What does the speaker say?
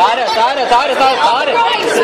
താര താര താര താര താര അവിടെ താര